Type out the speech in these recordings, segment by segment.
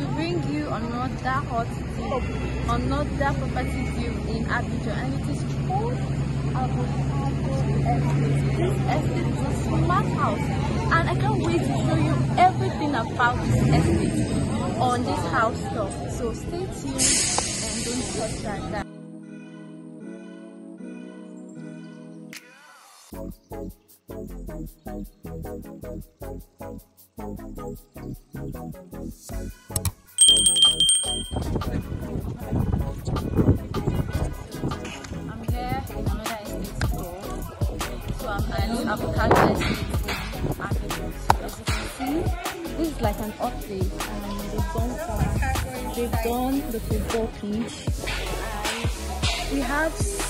to bring you another hot tip, another property view in Abijo, and it is called Avocado Estate. This estate is a smart house, and I can't wait to show you everything about this estate on this house tour. So stay tuned and don't touch that.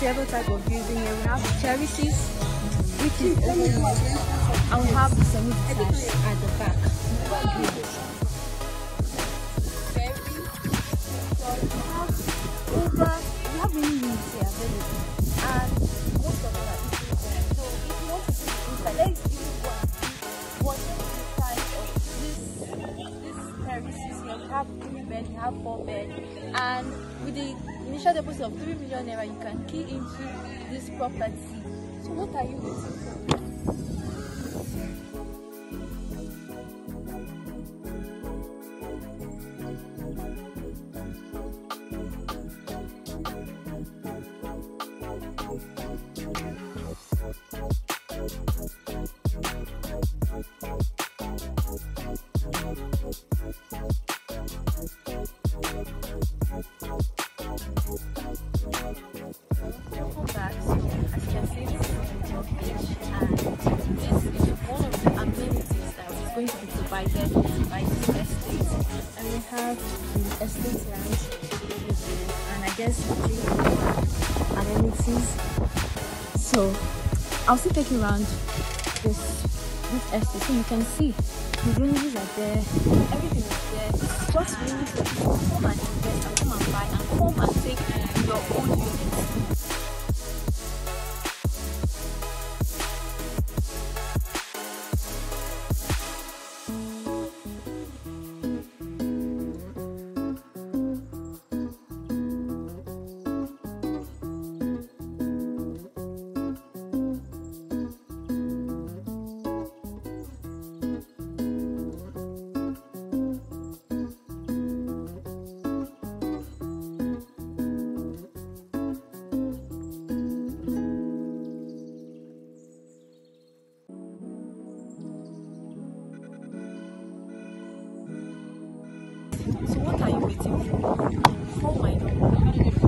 Several type of building here. We have terraces, which is over here, and we have the semi-detached at the back. over we have many units here available and most of them are so if you want to see inside let's even go and what is inside of this this terraces here have three bed we have four bed and with the initial deposit of three million naira you can key into this property what are you waiting for? Welcome provided by this estate. And we have the estate lounge and I guess amenities. So, I'll still take you around this this estate so you can see the ranges are there, everything is there. Just really come and invest and come and buy and come and So what are you waiting for? My